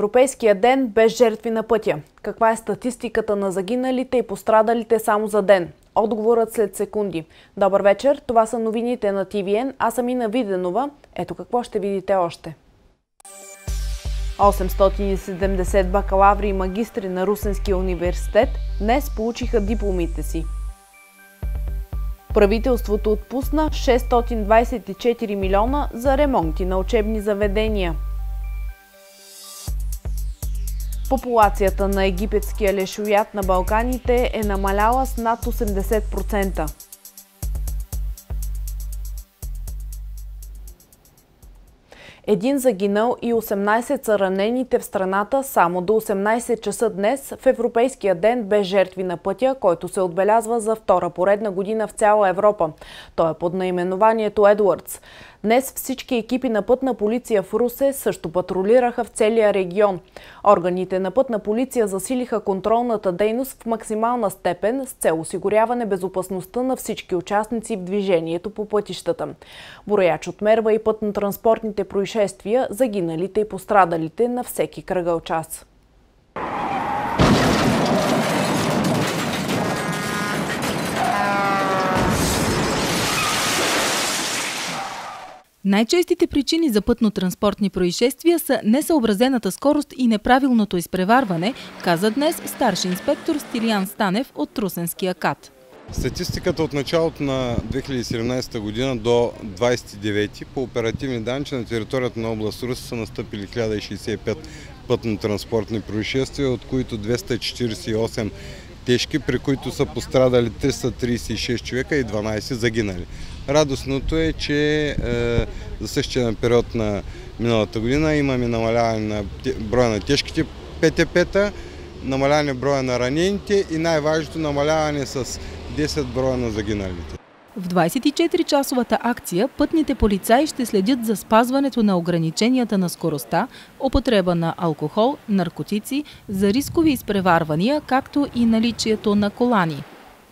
Европейския ден без жертви на пътя. Каква е статистиката на загиналите и пострадалите само за ден? Отговорът след секунди. Добър вечер, това са новините на ТВН. Аз съм Ина Виденова. Ето какво ще видите още. 870 бакалаври и магистри на Русенския университет днес получиха дипломите си. Правителството отпусна 624 милиона за ремонти на учебни заведения. Популацията на египетския лешоят на Балканите е намаляла с над 80%. Един загинал и 18 са ранените в страната само до 18 часа днес в Европейския ден без жертви на пътя, който се отбелязва за втора поредна година в цяла Европа. Той е под наименованието Едуардс. Днес всички екипи на пътна полиция в Русе също патрулираха в целия регион. Органите на пътна полиция засилиха контролната дейност в максимална степен с цел осигуряване безопасността на всички участници в движението по пътищата. Брояч отмерва и пътно-транспортните происшествия, загиналите и пострадалите на всеки кръгъл час. Най-честите причини за пътно-транспортни происшествия са несъобразената скорост и неправилното изпреварване, каза днес старши инспектор Стилиан Станев от Трусенския КАТ. Статистиката от началото на 2017 година до 29 по оперативни данни, че на територията на област Руси са настъпили 1065 пътно-транспортни происшествия, от които 248 тежки, при които са пострадали 336 човека и 12 загинали. Радостното е, че е, за същия период на миналата година имаме намаляване на броя на тежките ПТП-та, намаляване броя на ранените и най-важното намаляване с 10 броя на загиналите. В 24-часовата акция пътните полицаи ще следят за спазването на ограниченията на скоростта, употреба на алкохол, наркотици, за рискови изпреварвания, както и наличието на колани.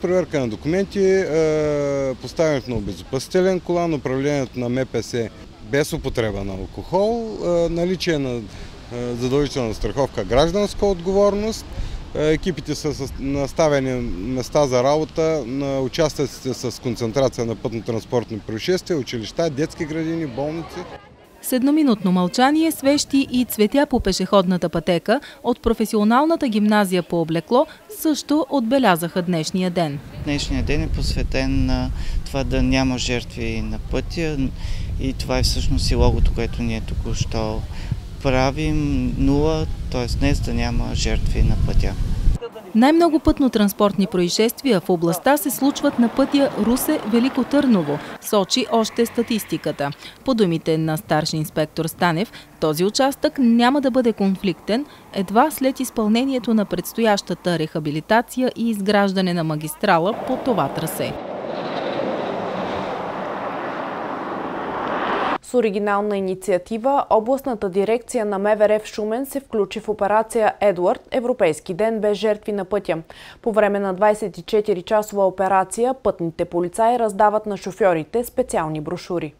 Проверка на документи, е, поставянето на обезопасителен колан, управлението на МПС без употреба на алкохол, е, наличие на е, задължителна страховка гражданска отговорност, Екипите са наставени места за работа на участъците с концентрация на пътно-транспортни происшествия, училища, детски градини, болници. С едноминутно мълчание, свещи и цветя по пешеходната пътека от професионалната гимназия по облекло също отбелязаха днешния ден. Днешния ден е посветен на това да няма жертви на пътя и това е всъщност и логото, което ние току-що правим нула, т.е. днес да няма жертви на пътя. Най-много пътно-транспортни происшествия в областта се случват на пътя Русе-Велико Търново, сочи още статистиката. По думите на старши инспектор Станев, този участък няма да бъде конфликтен едва след изпълнението на предстоящата рехабилитация и изграждане на магистрала по това трасе. С оригинална инициатива, областната дирекция на МВР в Шумен се включи в операция Едуард – Европейски ден без жертви на пътя. По време на 24-часова операция пътните полицаи раздават на шофьорите специални брошури.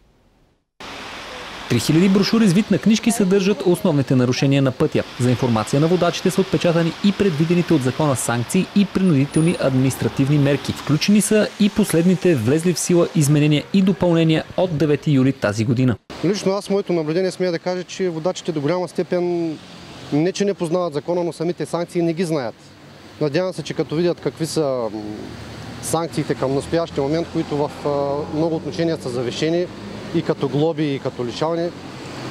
3000 брошури с вид на книжки съдържат основните нарушения на пътя. За информация на водачите са отпечатани и предвидените от закона санкции и принудителни административни мерки. Включени са и последните влезли в сила изменения и допълнения от 9 юли тази година. Лично аз, моето наблюдение, смея да кажа, че водачите до голяма степен не че не познават закона, но самите санкции не ги знаят. Надявам се, че като видят какви са санкциите към настоящия момент, които в много отношения са завишени, и като глоби, и като лишаване,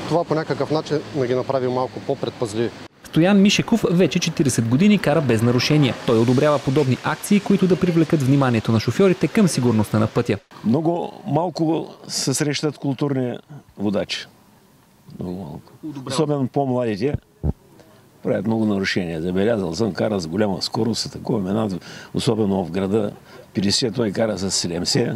това по някакъв начин да ги направи малко по-предпазливи. Стоян Мишеков вече 40 години кара без нарушения. Той одобрява подобни акции, които да привлекат вниманието на шофьорите към сигурността на пътя. Много малко се срещат културни водачи. Много малко. Особено по-младите правят много нарушения. Забелязал съм, кара с голяма скорост, такова мена, особено в града. 50 той кара с 70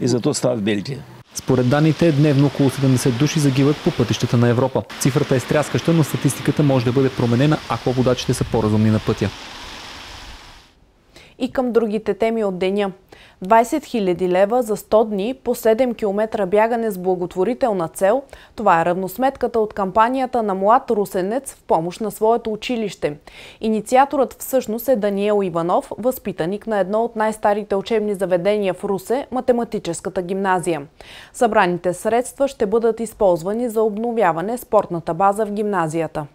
и зато стават белите. Според данните, дневно около 70 души загиват по пътищата на Европа. Цифрата е стряскаща, но статистиката може да бъде променена, ако водачите са по-разумни на пътя. И към другите теми от деня. 20 000 лева за 100 дни по 7 км бягане с благотворителна цел. Това е равносметката от кампанията на млад русенец в помощ на своето училище. Инициаторът всъщност е Даниел Иванов, възпитаник на едно от най-старите учебни заведения в Русе – математическата гимназия. Събраните средства ще бъдат използвани за обновяване спортната база в гимназията.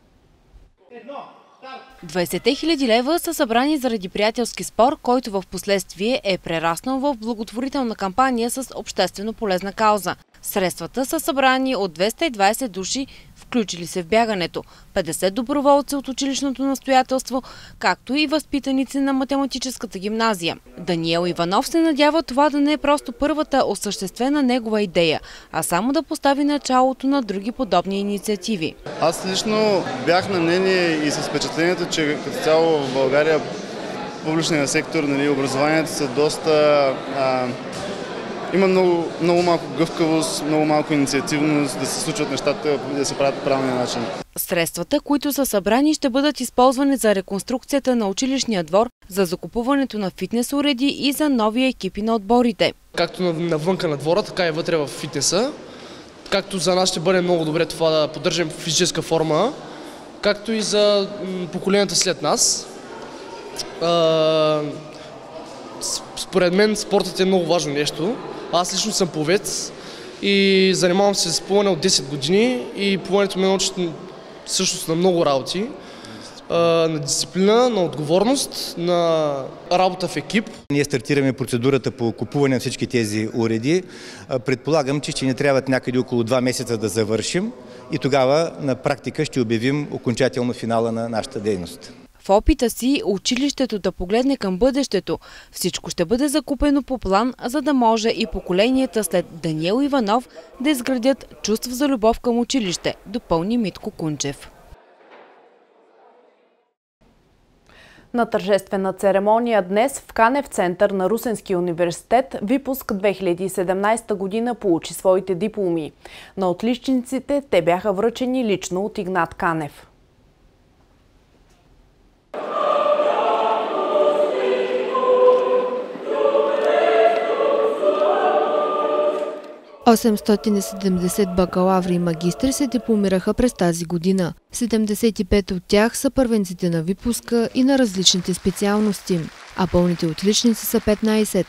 20 000 лева са събрани заради приятелски спор, който в последствие е прераснал в благотворителна кампания с обществено полезна кауза. Средствата са събрани от 220 души включили се в бягането, 50 доброволци от училищното настоятелство, както и възпитаници на математическата гимназия. Даниел Иванов се надява това да не е просто първата осъществена негова идея, а само да постави началото на други подобни инициативи. Аз лично бях на мнение и с впечатлението, че като цяло в България публичния сектор, нали, образованието са доста а, има много, много малко гъвкавост, много малко инициативност да се случват нещата и да се правят по правилния начин. Средствата, които са събрани, ще бъдат използвани за реконструкцията на училищния двор, за закупуването на фитнес уреди и за нови екипи на отборите. Както навънка на двора, така и вътре в фитнеса. Както за нас ще бъде много добре това да поддържим физическа форма, както и за поколенията след нас. Според мен спортът е много важно нещо. Аз лично съм пловец и занимавам се с плуване от 10 години и плуването ме научи всъщност на много работи. На дисциплина, на отговорност, на работа в екип. Ние стартираме процедурата по купуване на всички тези уреди. Предполагам, че ще ни трябват някъде около 2 месеца да завършим и тогава на практика ще обявим окончателно финала на нашата дейност. В опита си училището да погледне към бъдещето. Всичко ще бъде закупено по план, за да може и поколенията след Даниел Иванов да изградят чувство за любов към училище, допълни Митко Кунчев. На тържествена церемония днес в Канев център на Русенския университет Випуск 2017 година получи своите дипломи. На отличниците те бяха връчени лично от Игнат Канев. 870 бакалаври и магистри се дипломираха през тази година. 75 от тях са първенците на випуска и на различните специалности, а пълните отличници са 15.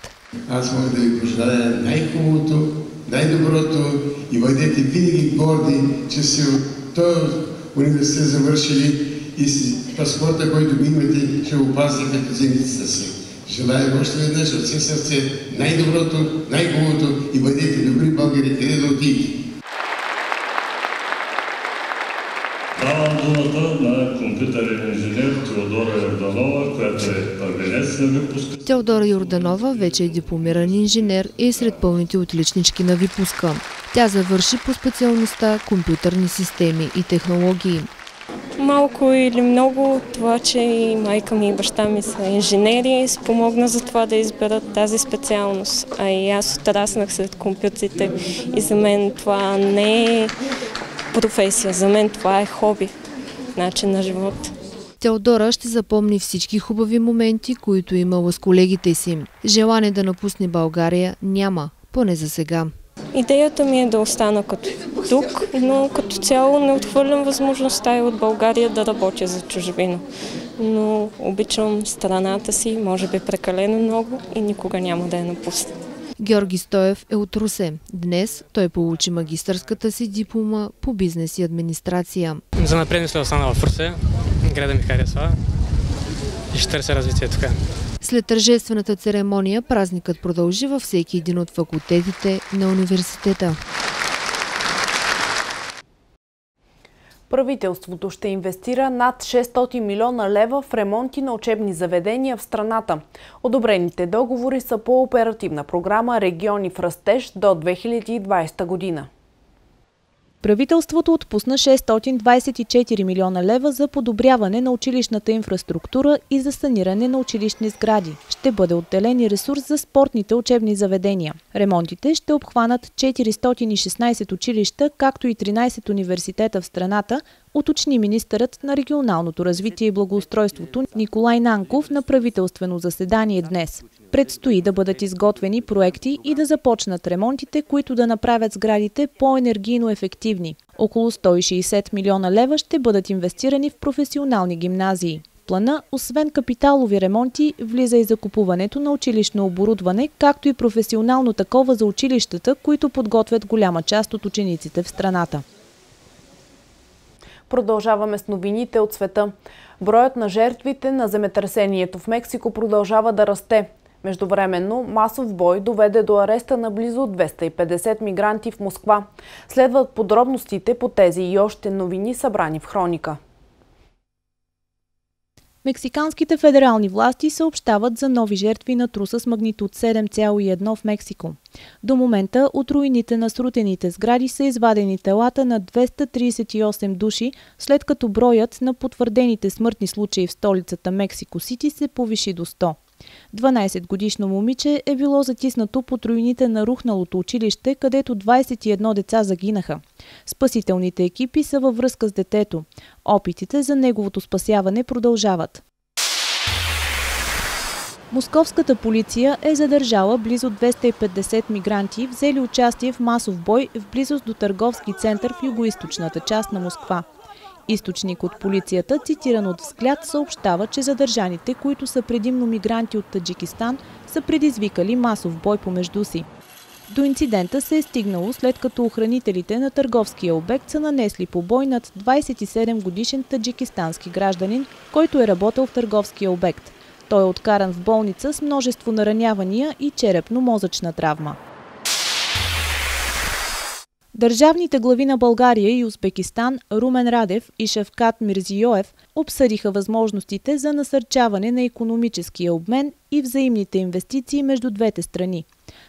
Аз мога да ви пожелая най-хубавото, най-доброто и бъдете винаги горди, че се от този университет завършили и паспорта, който го имате, ще опазите като зеницата си. Желая още веднъж от все сърце най-доброто, най-хубавото и бъдете добри българи, къде да отидете. Давам думата на компютърен инженер Теодора Йорданова, която е първенец на випуска. Теодора Йорданова вече е дипломиран инженер и е сред пълните отличнички на випуска. Тя завърши по специалността компютърни системи и технологии. Малко или много това, че и майка ми и баща ми са инженери, спомогна за това да изберат тази специалност. А и аз отраснах след компютрите и за мен това не е професия, за мен това е хоби, начин на живот. Теодора ще запомни всички хубави моменти, които имала с колегите си. Желание да напусне България няма, поне за сега. Идеята ми е да остана като тук, но като цяло не отхвърлям възможността и от България да работя за чужбина. Но обичам страната си, може би прекалено много и никога няма да я напусна. Георги Стоев е от Русе. Днес той получи магистърската си диплома по бизнес и администрация. За напред мисля остана в Русе. Града ми харесва и ще търся развитие тук. След тържествената церемония празникът продължи във всеки един от факултетите на университета. Правителството ще инвестира над 600 милиона лева в ремонти на учебни заведения в страната. Одобрените договори са по оперативна програма Региони в растеж до 2020 година. Правителството отпусна 624 милиона лева за подобряване на училищната инфраструктура и за саниране на училищни сгради. Ще бъде отделен и ресурс за спортните учебни заведения. Ремонтите ще обхванат 416 училища, както и 13 университета в страната, уточни министърът на регионалното развитие и благоустройството Николай Нанков на правителствено заседание днес. Предстои да бъдат изготвени проекти и да започнат ремонтите, които да направят сградите по-енергийно ефективни. Около 160 милиона лева ще бъдат инвестирани в професионални гимназии. Плана, освен капиталови ремонти, влиза и закупуването на училищно оборудване, както и професионално такова за училищата, които подготвят голяма част от учениците в страната. Продължаваме с новините от света. Броят на жертвите на земетресението в Мексико продължава да расте. Междувременно, масов бой доведе до ареста на близо 250 мигранти в Москва. Следват подробностите по тези и още новини събрани в хроника. Мексиканските федерални власти съобщават за нови жертви на труса с магнитуд 7,1 в Мексико. До момента от руините на срутените сгради са извадени телата на 238 души, след като броят на потвърдените смъртни случаи в столицата Мексико Сити се повиши до 100. 12-годишно момиче е било затиснато под руините на рухналото училище, където 21 деца загинаха. Спасителните екипи са във връзка с детето. Опитите за неговото спасяване продължават. Московската полиция е задържала близо 250 мигранти, взели участие в масов бой в близост до търговски център в югоисточната част на Москва. Източник от полицията, цитиран от взгляд, съобщава, че задържаните, които са предимно мигранти от Таджикистан, са предизвикали масов бой помежду си. До инцидента се е стигнало след като охранителите на търговския обект са нанесли побой над 27 годишен таджикистански гражданин, който е работил в търговския обект. Той е откаран в болница с множество наранявания и черепно-мозъчна травма. Държавните глави на България и Узбекистан Румен Радев и Шевкат Мирзиоев обсъдиха възможностите за насърчаване на економическия обмен и взаимните инвестиции между двете страни.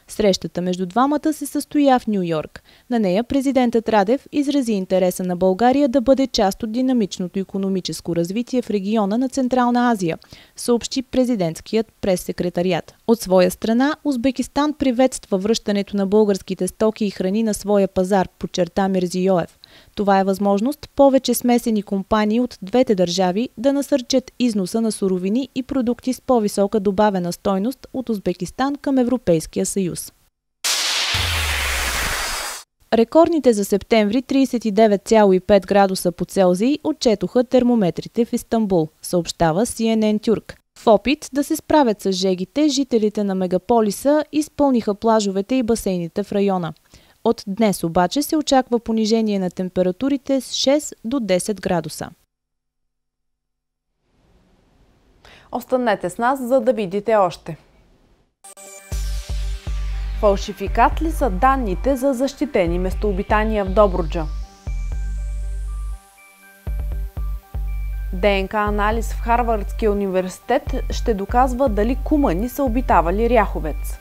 Срещата между двамата се състоя в Нью Йорк. На нея президентът Радев изрази интереса на България да бъде част от динамичното економическо развитие в региона на Централна Азия, съобщи президентският прес-секретарият. От своя страна, Узбекистан приветства връщането на българските стоки и храни на своя пазар, подчерта Мирзиоев. Това е възможност повече смесени компании от двете държави да насърчат износа на суровини и продукти с по-висока добавена стойност от Узбекистан към Европейския съюз. Рекордните за септември 39,5 градуса по Целзий отчетоха термометрите в Истанбул, съобщава CNN Тюрк. В опит да се справят с жегите, жителите на мегаполиса изпълниха плажовете и басейните в района. От днес обаче се очаква понижение на температурите с 6 до 10 градуса. Останете с нас, за да видите още. Фалшификат ли са данните за защитени местообитания в Добруджа? ДНК анализ в Харвардския университет ще доказва дали кумани са обитавали Ряховец.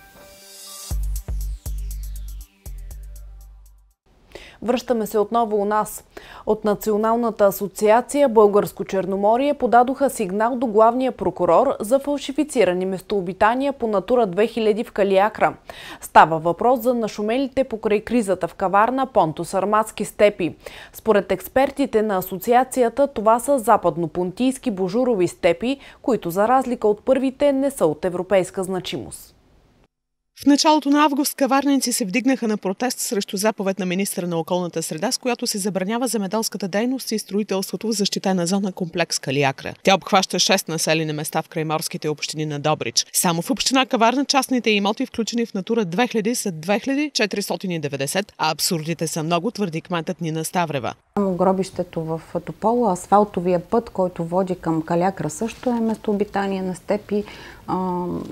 Връщаме се отново у нас. От Националната асоциация Българско Черноморие подадоха сигнал до главния прокурор за фалшифицирани местообитания по Натура 2000 в Калиакра. Става въпрос за нашумелите покрай кризата в каварна Понто-Сарматски степи. Според експертите на асоциацията, това са западно-понтийски божурови степи, които за разлика от първите не са от европейска значимост. В началото на август каварници се вдигнаха на протест срещу заповед на министра на околната среда, с която се забранява земеделската дейност и строителството в защитена зона комплекс Калиакра. Тя обхваща 6 населени места в крайморските общини на Добрич. Само в община Каварна частните имоти, включени в Натура 2000, са 2490, а абсурдите са много, твърди кметът Нина Ставрева. Гробището в Тополо, асфалтовия път, който води към Калякра също е местообитание на степи,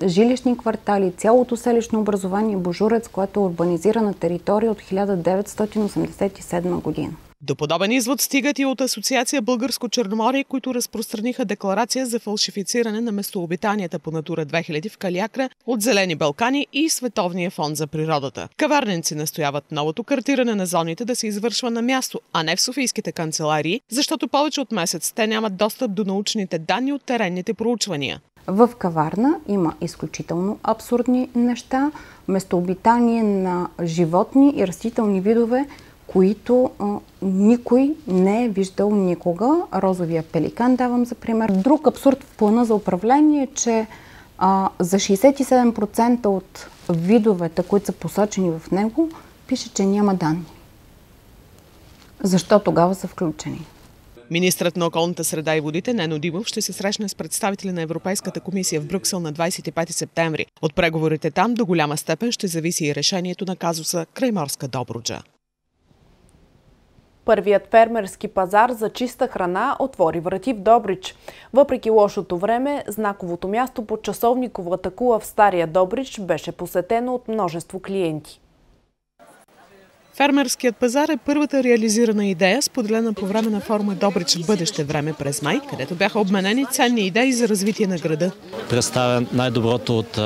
жилищни квартали, цялото селищно образование Божурец, което е урбанизирана територия от 1987 година. До подобен извод стигат и от Асоциация Българско Черноморие, които разпространиха декларация за фалшифициране на местообитанията по Натура 2000 в Калиакра от Зелени Балкани и Световния фонд за природата. Каварненци настояват новото картиране на зоните да се извършва на място, а не в софийските канцеларии, защото повече от месец те нямат достъп до научните данни от теренните проучвания. В каварна има изключително абсурдни неща, местообитание на животни и растителни видове, които а, никой не е виждал никога. Розовия пеликан давам за пример. Друг абсурд в плана за управление е, че а, за 67% от видовете, които са посочени в него, пише, че няма данни. Защо тогава са включени? Министрът на околната среда и водите Нено Димов ще се срещне с представители на Европейската комисия в Брюксел на 25 септември. От преговорите там до голяма степен ще зависи и решението на казуса Крайморска Добруджа. Първият фермерски пазар за чиста храна отвори врати в Добрич. Въпреки лошото време, знаковото място по часовниковата кула в Стария Добрич беше посетено от множество клиенти. Фермерският пазар е първата реализирана идея, споделена по време на форума Добрич в бъдеще време през май, където бяха обменени ценни идеи за развитие на града. Представя най-доброто от,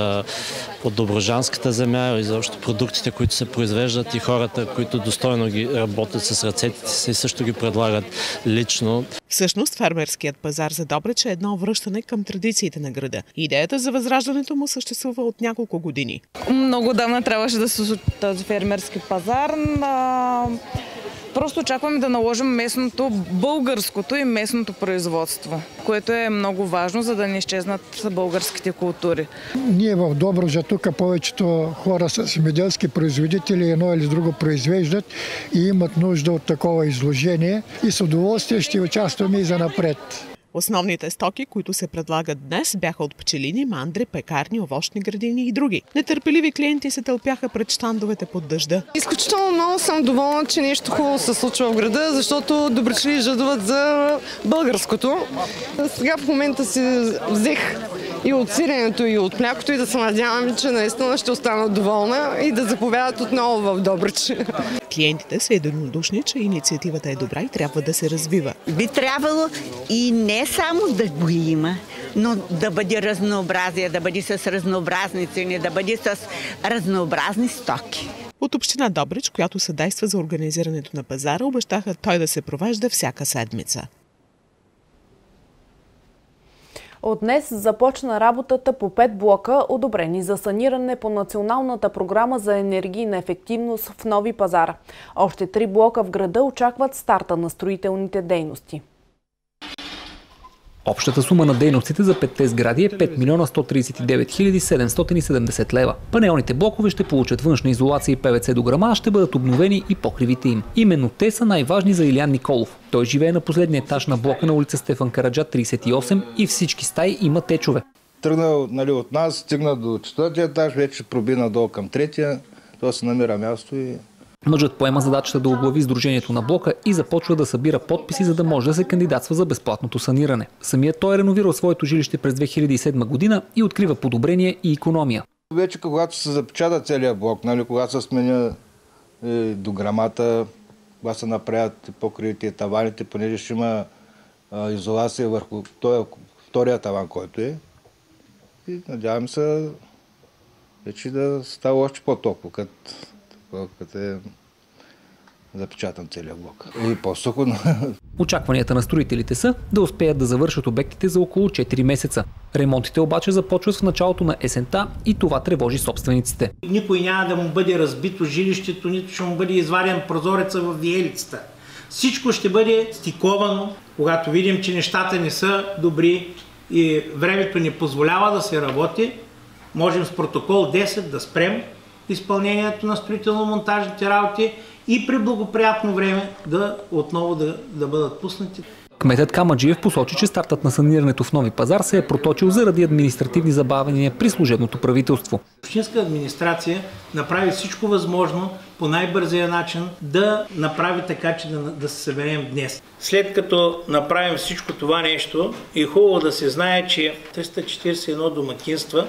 от доброжанската земя, изобщо продуктите, които се произвеждат и хората, които достойно ги работят с ръцете си и също ги предлагат лично. Всъщност, фермерският пазар за Добрич е едно връщане към традициите на града. Идеята за възраждането му съществува от няколко години. Много давна трябваше да се случи този фермерски пазар. Просто очакваме да наложим местното, българското и местното производство, което е много важно, за да не изчезнат българските култури. Ние в Добружа тук повечето хора са земеделски производители, едно или друго произвеждат и имат нужда от такова изложение и с удоволствие ще участваме и за напред. Основните стоки, които се предлагат днес, бяха от пчелини, мандри, пекарни, овощни градини и други. Нетърпеливи клиенти се тълпяха пред щандовете под дъжда. Изключително много съм доволна, че нещо хубаво се случва в града, защото добричли жадуват за българското. Сега в момента си взех и от сиренето, и от млякото и да се надявам, че наистина ще останат доволна и да заповядат отново в Добрич. Клиентите са единодушни, че инициативата е добра и трябва да се развива. Би трябвало и не само да го има, но да бъде разнообразие, да бъде с разнообразни цени, да бъде с разнообразни стоки. От община Добрич, която съдейства за организирането на пазара, обещаха той да се провежда всяка седмица. От днес започна работата по 5 блока, одобрени за саниране по Националната програма за енергийна ефективност в Нови пазар. Още три блока в града очакват старта на строителните дейности. Общата сума на дейностите за петте сгради е 5 милиона 139 хиляди 770 лева. Панелните блокове ще получат външна изолация и ПВЦ до грама, ще бъдат обновени и покривите им. Именно те са най-важни за Илян Николов. Той живее на последния етаж на блока на улица Стефан Караджа 38 и всички стаи има течове. Тръгна нали, от нас, стигна до четвъртия етаж, вече проби надолу към третия, то се намира място и Мъжът поема задачата да оглави Сдружението на блока и започва да събира подписи, за да може да се кандидатства за безплатното саниране. Самият той е реновирал своето жилище през 2007 година и открива подобрение и економия. Вече когато се запечата целият блок, нали, когато се сменя е, до грамата, когато се направят покривите таваните, понеже ще има а, изолация върху този, втория таван, който е. И надявам се вече да става още по-топло, като като е запечатан целият блок. И по-сухо. Очакванията на строителите са да успеят да завършат обектите за около 4 месеца. Ремонтите обаче започват в началото на есента и това тревожи собствениците. Никой няма да му бъде разбито жилището, нито ще му бъде изварен прозореца в виелицата. Всичко ще бъде стиковано, когато видим, че нещата не са добри и времето ни позволява да се работи, можем с протокол 10 да спрем изпълнението на строително-монтажните работи и при благоприятно време да отново да, да бъдат пуснати. Кметът Камаджиев посочи, че стартът на санирането в Нови пазар се е проточил заради административни забавения при служебното правителство. Общинска администрация направи всичко възможно по най-бързия начин да направи така, че да, да се съберем днес. След като направим всичко това нещо, е хубаво да се знае, че 341 домакинства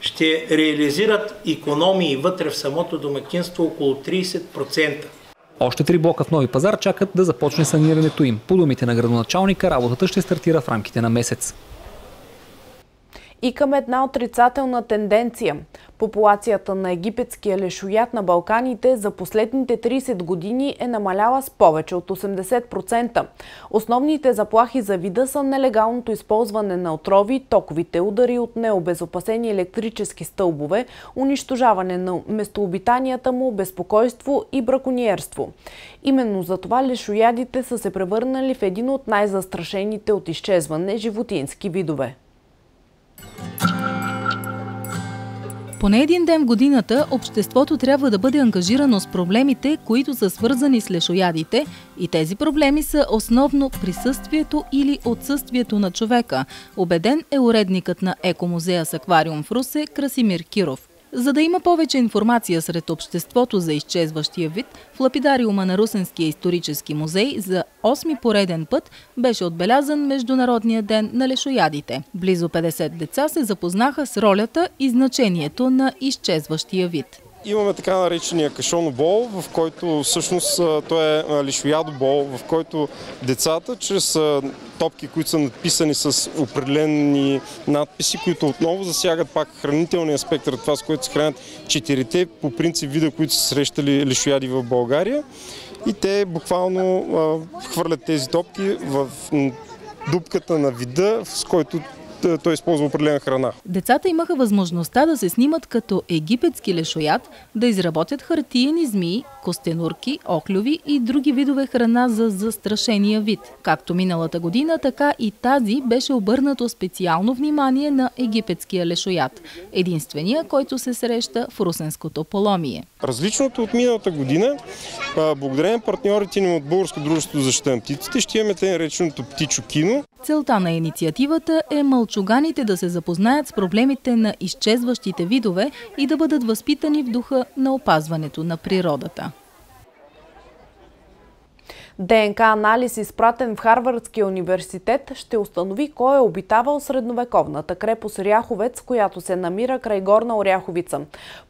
ще реализират економии вътре в самото домакинство около 30%. Още три блока в Нови пазар чакат да започне санирането им. По думите на градоначалника, работата ще стартира в рамките на месец. И към една отрицателна тенденция. Популацията на египетския лешоят на Балканите за последните 30 години е намаляла с повече от 80%. Основните заплахи за вида са нелегалното използване на отрови, токовите удари от необезопасени електрически стълбове, унищожаване на местообитанията му, безпокойство и браконьерство. Именно за това лешоядите са се превърнали в един от най-застрашените от изчезване животински видове. Поне един ден в годината обществото трябва да бъде ангажирано с проблемите, които са свързани с лешоядите и тези проблеми са основно присъствието или отсъствието на човека. Обеден е уредникът на Екомузея с аквариум в Русе Красимир Киров. За да има повече информация сред обществото за изчезващия вид, в лапидариума на Русенския исторически музей за 8 пореден път беше отбелязан Международния ден на лешоядите. Близо 50 деца се запознаха с ролята и значението на изчезващия вид. Имаме така наречения кашонобол, в който всъщност той е лишоядобол, в който децата чрез топки, които са надписани с определени надписи, които отново засягат пак хранителния спектър, това с което се хранят четирите по принцип вида, които са срещали лишояди в България. И те буквално хвърлят тези топки в дупката на вида, с който той използва определена храна. Децата имаха възможността да се снимат като египетски лешоят, да изработят хартиени змии, костенурки, оклюви и други видове храна за застрашения вид. Както миналата година, така и тази беше обърнато специално внимание на египетския лешоят. Единствения, който се среща в Русенското поломие. Различното от миналата година, благодарение партньорите ни от Българско дружество за защита на птиците, ще имаме те нареченото птичо кино. Целта на инициативата е мълчуганите да се запознаят с проблемите на изчезващите видове и да бъдат възпитани в духа на опазването на природата. ДНК анализ, изпратен в Харвардския университет, ще установи кой е обитавал средновековната крепост Ряховец, която се намира край Горна Оряховица.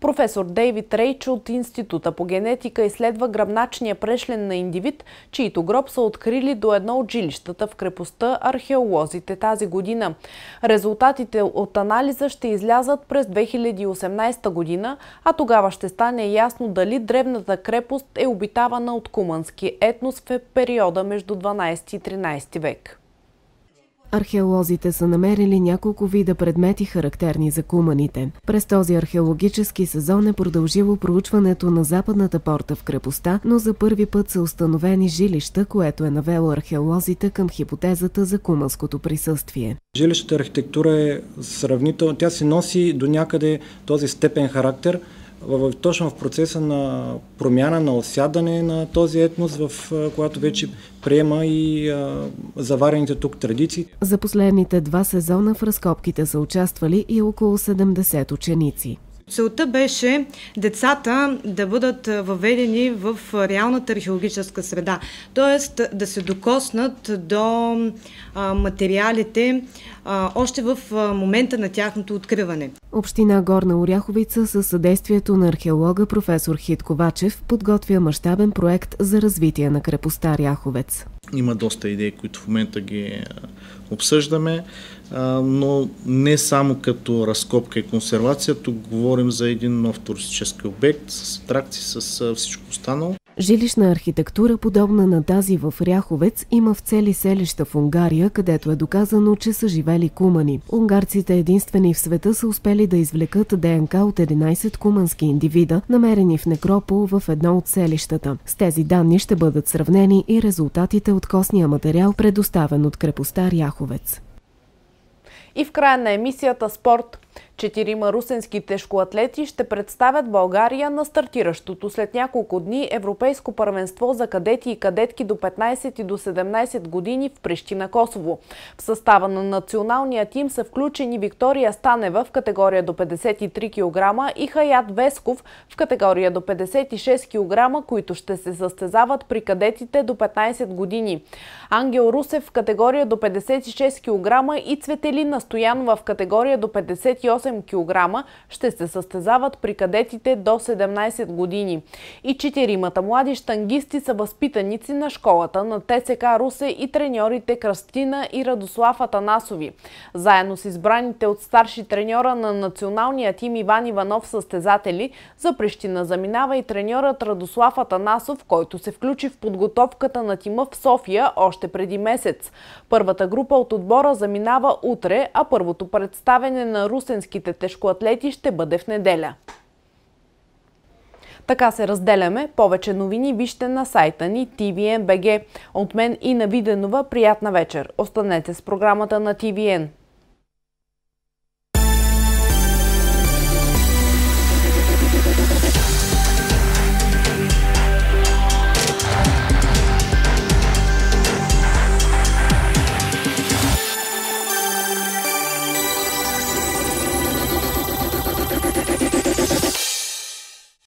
Професор Дейвид Рейч от Института по генетика изследва гръбначния прешлен на индивид, чието гроб са открили до едно от жилищата в крепостта археолозите тази година. Резултатите от анализа ще излязат през 2018 година, а тогава ще стане ясно дали древната крепост е обитавана от кумански етнос в периода между 12 и 13 век. Археолозите са намерили няколко вида предмети, характерни за куманите. През този археологически сезон е продължило проучването на западната порта в крепостта, но за първи път са установени жилища, което е навело археолозите към хипотезата за куманското присъствие. Жилищата архитектура е сравнително, тя си носи до някъде този степен характер – в, точно в процеса на промяна, на осядане на този етнос, в която вече приема и а, заварените тук традиции. За последните два сезона в разкопките са участвали и около 70 ученици. Целта беше децата да бъдат въведени в реалната археологическа среда, т.е. да се докоснат до материалите още в момента на тяхното откриване. Община Горна Оряховица със съдействието на археолога професор Хит Ковачев подготвя мащабен проект за развитие на крепостта Ряховец. Има доста идеи, които в момента ги обсъждаме но не само като разкопка и консервация, тук говорим за един нов туристически обект с атракции, с всичко останало. Жилищна архитектура, подобна на тази в Ряховец, има в цели селища в Унгария, където е доказано, че са живели кумани. Унгарците единствени в света са успели да извлекат ДНК от 11 кумански индивида, намерени в некропол в едно от селищата. С тези данни ще бъдат сравнени и резултатите от костния материал, предоставен от крепостта Ряховец. И в края на емисията Спорт Четирима русенски тежкоатлети ще представят България на стартиращото след няколко дни Европейско първенство за кадети и кадетки до 15 и до 17 години в Прищина, Косово. В състава на националния тим са включени Виктория Станева в категория до 53 кг и Хаят Весков в категория до 56 кг, които ще се състезават при кадетите до 15 години. Ангел Русев в категория до 56 кг и Цветелина Стоянова в категория до 58 68 кг ще се състезават при кадетите до 17 години. И четиримата млади штангисти са възпитаници на школата на ТСК Русе и треньорите Кръстина и Радослав Атанасови. Заедно с избраните от старши треньора на националния тим Иван Иванов състезатели, за Прищина заминава и треньорът Радослав Атанасов, който се включи в подготовката на тима в София още преди месец. Първата група от отбора заминава утре, а първото представене на русенските тежкоатлети ще бъде в неделя. Така се разделяме. Повече новини вижте на сайта ни TVN.BG. От мен и на Виденова приятна вечер. Останете с програмата на TVN.